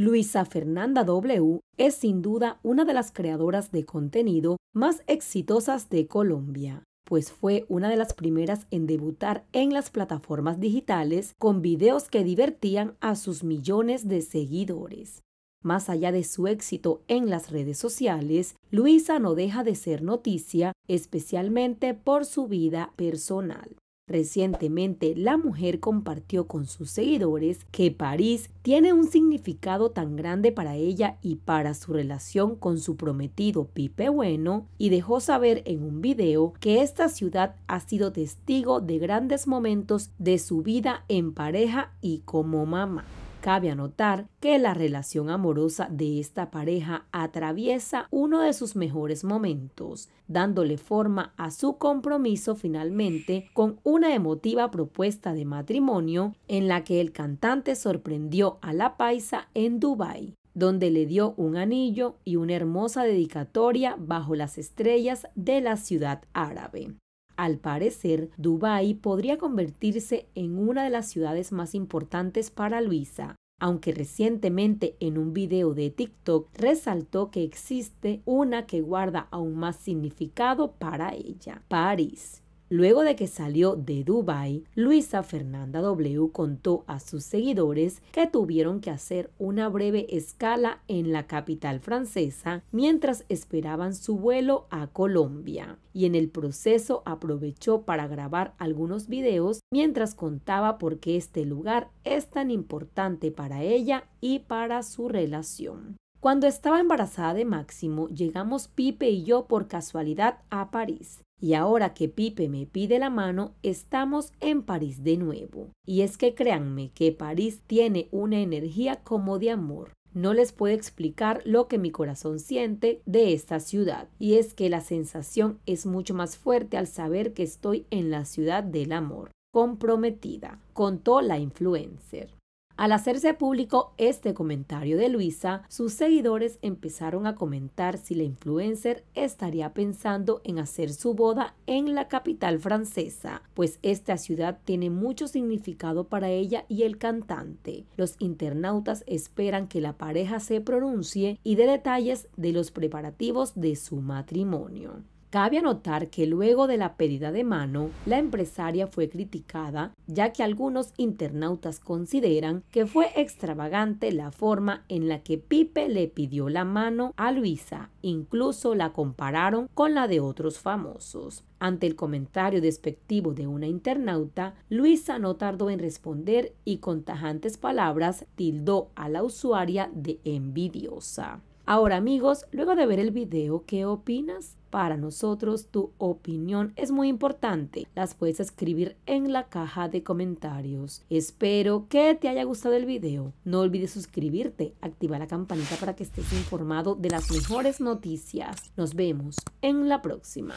Luisa Fernanda W es sin duda una de las creadoras de contenido más exitosas de Colombia, pues fue una de las primeras en debutar en las plataformas digitales con videos que divertían a sus millones de seguidores. Más allá de su éxito en las redes sociales, Luisa no deja de ser noticia, especialmente por su vida personal. Recientemente, la mujer compartió con sus seguidores que París tiene un significado tan grande para ella y para su relación con su prometido Pipe Bueno y dejó saber en un video que esta ciudad ha sido testigo de grandes momentos de su vida en pareja y como mamá. Cabe anotar que la relación amorosa de esta pareja atraviesa uno de sus mejores momentos, dándole forma a su compromiso finalmente con una emotiva propuesta de matrimonio en la que el cantante sorprendió a la paisa en Dubái donde le dio un anillo y una hermosa dedicatoria bajo las estrellas de la ciudad árabe. Al parecer, Dubái podría convertirse en una de las ciudades más importantes para Luisa, aunque recientemente en un video de TikTok resaltó que existe una que guarda aún más significado para ella, París. Luego de que salió de Dubai, Luisa Fernanda W contó a sus seguidores que tuvieron que hacer una breve escala en la capital francesa mientras esperaban su vuelo a Colombia y en el proceso aprovechó para grabar algunos videos mientras contaba por qué este lugar es tan importante para ella y para su relación. Cuando estaba embarazada de Máximo, llegamos Pipe y yo por casualidad a París. Y ahora que Pipe me pide la mano, estamos en París de nuevo. Y es que créanme que París tiene una energía como de amor. No les puedo explicar lo que mi corazón siente de esta ciudad. Y es que la sensación es mucho más fuerte al saber que estoy en la ciudad del amor, comprometida, contó la influencer. Al hacerse público este comentario de Luisa, sus seguidores empezaron a comentar si la influencer estaría pensando en hacer su boda en la capital francesa, pues esta ciudad tiene mucho significado para ella y el cantante. Los internautas esperan que la pareja se pronuncie y dé detalles de los preparativos de su matrimonio. Cabe anotar que luego de la pedida de mano, la empresaria fue criticada, ya que algunos internautas consideran que fue extravagante la forma en la que Pipe le pidió la mano a Luisa, incluso la compararon con la de otros famosos. Ante el comentario despectivo de una internauta, Luisa no tardó en responder y con tajantes palabras tildó a la usuaria de envidiosa. Ahora amigos, luego de ver el video, ¿qué opinas? Para nosotros tu opinión es muy importante. Las puedes escribir en la caja de comentarios. Espero que te haya gustado el video. No olvides suscribirte, activa la campanita para que estés informado de las mejores noticias. Nos vemos en la próxima.